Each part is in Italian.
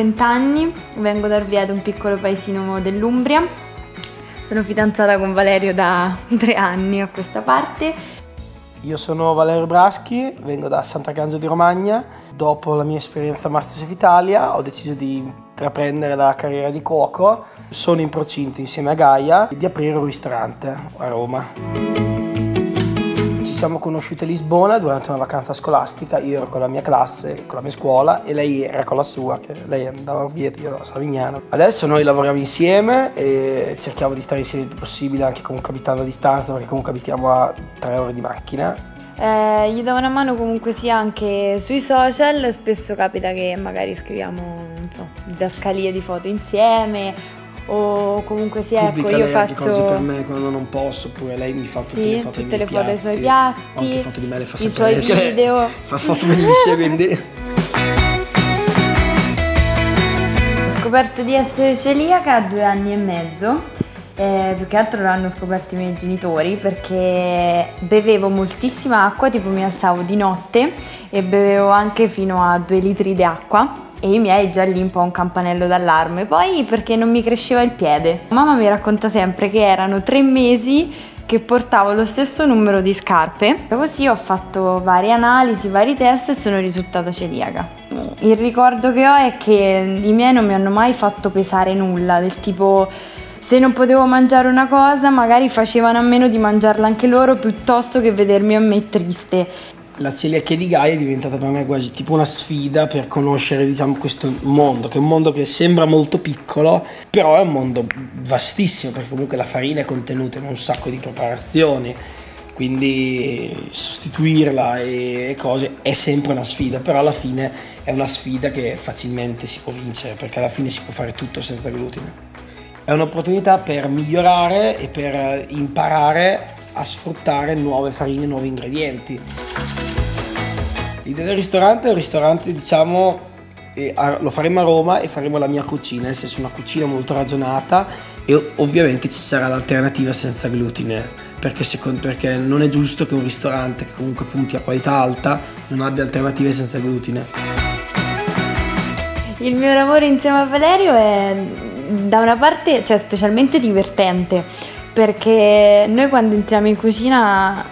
20 anni, vengo da Orvieto, un piccolo paesino dell'Umbria. Sono fidanzata con Valerio da tre anni a questa parte. Io sono Valerio Braschi, vengo da Sant'Arcangelo di Romagna. Dopo la mia esperienza a Masterchef Italia ho deciso di intraprendere la carriera di cuoco. Sono in procinto insieme a Gaia di aprire un ristorante a Roma siamo conosciute a Lisbona durante una vacanza scolastica, io ero con la mia classe, con la mia scuola e lei era con la sua, che lei andava a Orvieto, io andavo a Savignano. Adesso noi lavoriamo insieme e cerchiamo di stare insieme il più possibile, anche comunque abitando a distanza, perché comunque abitiamo a tre ore di macchina. Eh, gli do una mano comunque sia anche sui social, spesso capita che magari scriviamo, non so, didascalie di foto insieme o comunque sia ecco io faccio cose per me quando non posso oppure lei mi fa tutte sì, le foto tutte le foto dei suoi piatti ho anche foto di me le fa i suoi video. fa foto bellissime quindi. Ho scoperto di essere celiaca a due anni e mezzo. Eh, più che altro l'hanno scoperto i miei genitori perché bevevo moltissima acqua, tipo mi alzavo di notte e bevevo anche fino a due litri di acqua e i miei già lì un po' un campanello d'allarme. Poi perché non mi cresceva il piede. Mamma mi racconta sempre che erano tre mesi che portavo lo stesso numero di scarpe. Così ho fatto varie analisi, vari test e sono risultata celiaca. Il ricordo che ho è che i miei non mi hanno mai fatto pesare nulla, del tipo se non potevo mangiare una cosa magari facevano a meno di mangiarla anche loro piuttosto che vedermi a me triste la celiachia di Gaia è diventata per me quasi tipo una sfida per conoscere diciamo, questo mondo, che è un mondo che sembra molto piccolo, però è un mondo vastissimo, perché comunque la farina è contenuta in un sacco di preparazioni, quindi sostituirla e cose è sempre una sfida, però alla fine è una sfida che facilmente si può vincere, perché alla fine si può fare tutto senza glutine. È un'opportunità per migliorare e per imparare a sfruttare nuove farine, nuovi ingredienti. L'idea del ristorante è un ristorante, diciamo, lo faremo a Roma e faremo la mia cucina, nel senso una cucina molto ragionata e ovviamente ci sarà l'alternativa senza glutine, perché, secondo, perché non è giusto che un ristorante che comunque punti a qualità alta non abbia alternative senza glutine. Il mio lavoro insieme a Valerio è da una parte, cioè specialmente divertente, perché noi quando entriamo in cucina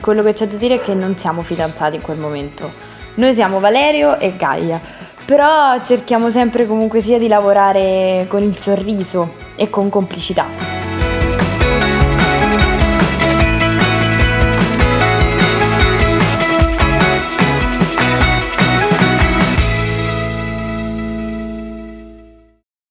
quello che c'è da dire è che non siamo fidanzati in quel momento. Noi siamo Valerio e Gaia, però cerchiamo sempre comunque sia di lavorare con il sorriso e con complicità.